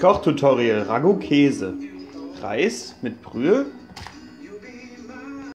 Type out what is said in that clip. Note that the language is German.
Kochtutorial Ragout Käse. Reis mit Brühe,